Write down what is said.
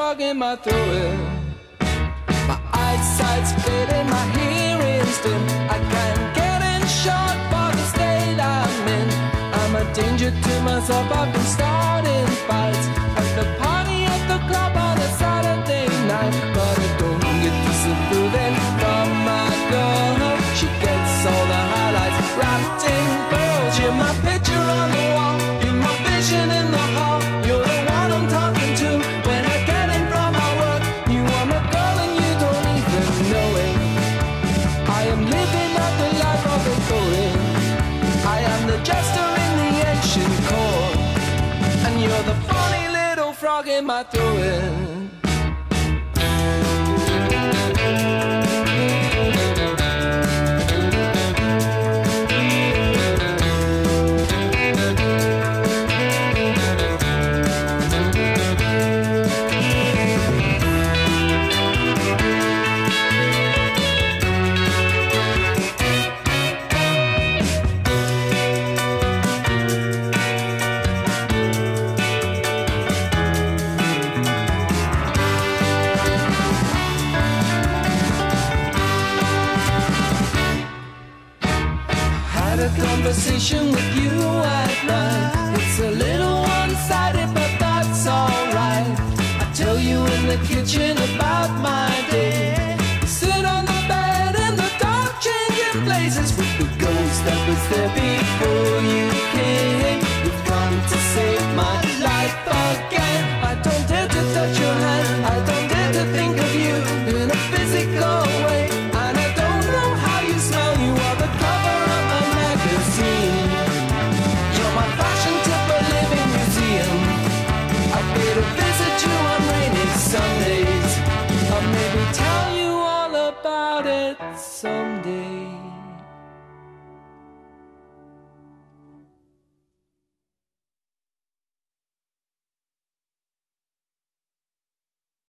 frog in my throat. My eyesight's fading, my hearing's dim. I can't get in shot for the state I'm in. I'm a danger to myself, I've been starting fights. At the party at the club on a Saturday night. But I don't get disapproving from my frog in my throat. Had a conversation with you at night. It's a little one-sided, but that's alright. I tell you in the kitchen about my it someday.